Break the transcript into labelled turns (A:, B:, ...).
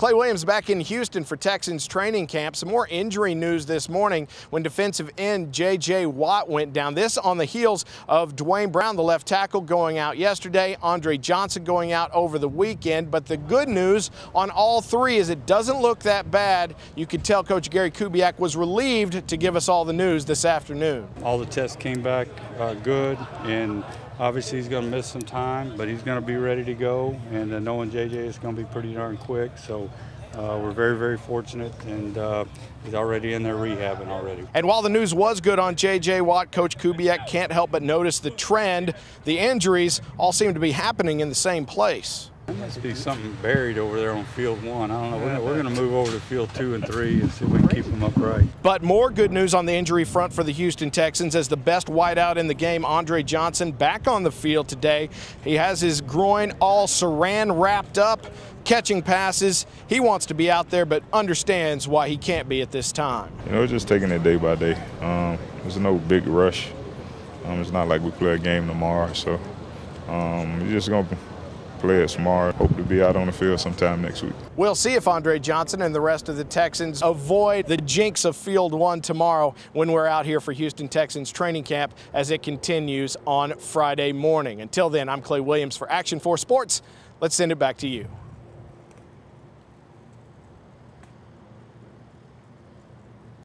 A: Clay Williams back in Houston for Texans training camp. Some more injury news this morning when defensive end J.J. Watt went down. This on the heels of Duane Brown, the left tackle, going out yesterday, Andre Johnson going out over the weekend. But the good news on all three is it doesn't look that bad. You could tell Coach Gary Kubiak was relieved to give us all the news this afternoon.
B: All the tests came back uh, good, and Obviously, he's going to miss some time, but he's going to be ready to go. And uh, knowing JJ is going to be pretty darn quick, so uh, we're very, very fortunate, and uh, he's already in there rehabbing already.
A: And while the news was good on J.J. Watt, Coach Kubiak can't help but notice the trend. The injuries all seem to be happening in the same place.
B: There must be something buried over there on field one. I don't know. We're, we're going to move over to field two and three and see if we can keep them upright.
A: But more good news on the injury front for the Houston Texans as the best wideout in the game, Andre Johnson, back on the field today. He has his groin all saran wrapped up catching passes. He wants to be out there, but understands why he can't be at this time.
C: You know, just taking it day by day. Um, there's no big rush. Um, it's not like we play a game tomorrow, so um, we're just going to play it smart. Hope to be out on the field sometime next week.
A: We'll see if Andre Johnson and the rest of the Texans avoid the jinx of field one tomorrow when we're out here for Houston Texans training camp as it continues on Friday morning. Until then, I'm Clay Williams for Action 4 Sports. Let's send it back to you.